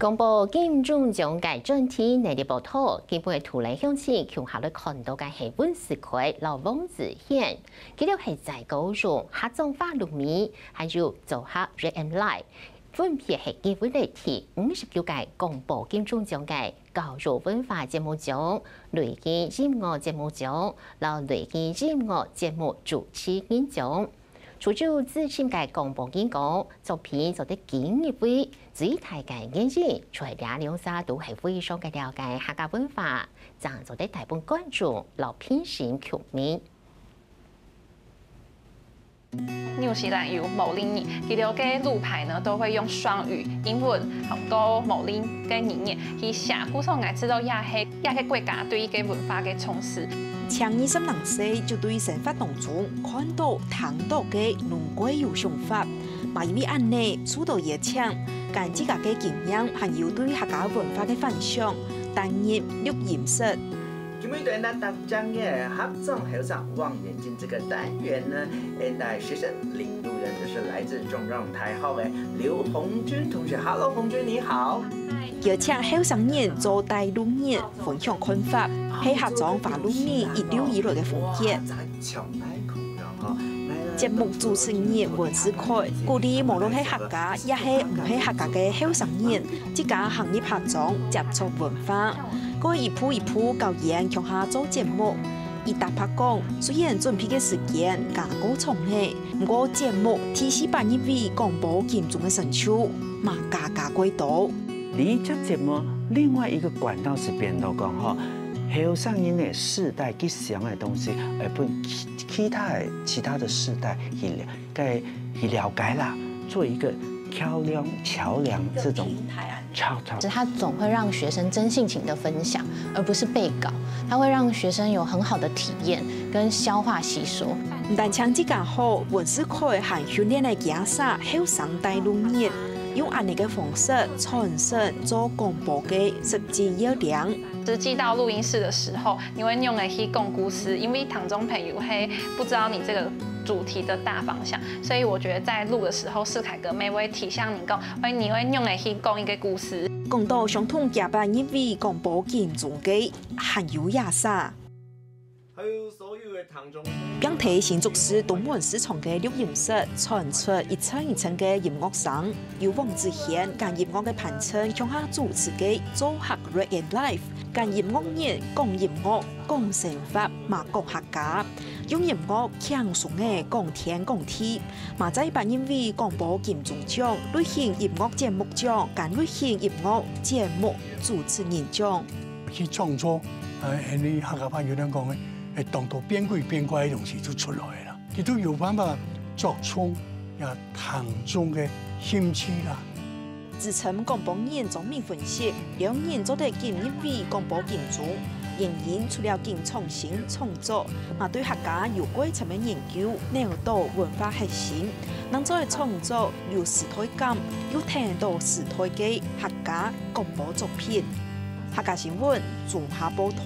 公布金钟奖界专题内地报道，基本突然里起，事，下你看到嘅系本是佢，刘峰自演，佢都系在高上下种花露面，还有做下 red and light，分别系机会的第五十九届公布金钟奖界教育文化节目奖、瑞金音乐节目奖、然后瑞金音乐节目主持人奖。除咗自身嘅广播見講，作品做得更一味，最大嘅建設除咗兩三度係非常嘅了解客家文化，仲做得大部分關注老編線全面。有些旅有毛景点，它留的路牌呢，都会用双语，英文好多毛景跟景念，它写，古时候就知道亚黑亚黑国家对伊个文化嘅重视。强意识认识，就对生活当中看到、听到嘅龙龟有想法，卖因为安内，书读也强，感知家嘅经验还有对客家文化嘅分享，但然录音色。今日在咱特讲合众海上望远镜》这个单元呢，现代学生领路人就是来自中央台行的刘红军同学。Hello，红军你好。邀请后生人做代表人分享看法，给合众发露面一流一流的风格。节目主持人文思科，鼓励无论系客家，也系唔系客家嘅后生人，增家行业合众接触文化。过一步一步搞研，桥下做节目。伊达拍讲，虽然准备嘅时间加过长嘞，不过节目提示白一位广播节目嘅神手，嘛价格贵到。你只节目另外一个管道是变到讲吼，有上因嘅世代去想嘅东西，而不其他其他嘅世代去了去了解啦，做一个。漂亮桥梁这种心态啊是他总会让学生真性情的分享而不是被告它会让学生有很好的体验跟消化吸收但枪击感后文思课喊训练的牙刷还有上带路面用阿你嘅方式、创势做广播嘅，实际要点。实际到录音室的时候，你会用嚟去讲故事，因为唐中平有嘿不知道你这个主题的大方向，所以我觉得在录的时候，世凯哥妹会提醒你讲？哎，你会用嚟去讲一个故事。讲到想通夹板，日为广播兼转机，很有雅煞。因体现作是动漫市场嘅录音室传出一层一层嘅音乐声。有王子贤，间音乐嘅培训强化主持嘅组合，real life，间音乐人讲音乐，讲成法，马讲客家，用音乐轻松嘅讲天讲地，马再把认为广播金钟奖、流行音乐节目奖、间流行音乐节目主持人奖。去创作，啊，你客家话有点讲嘅。当到变贵变怪的东西就出来了，佢都有办法作出也唐中嘅兴趣啦。自从广播演张面分析，两人做得更一为广播金主，仍然除了经创新创作，也对客家有改层面研究，了解文化核心，能做嘅创作有时代感，又听到时代嘅客家广播作品，客家新闻做下报道。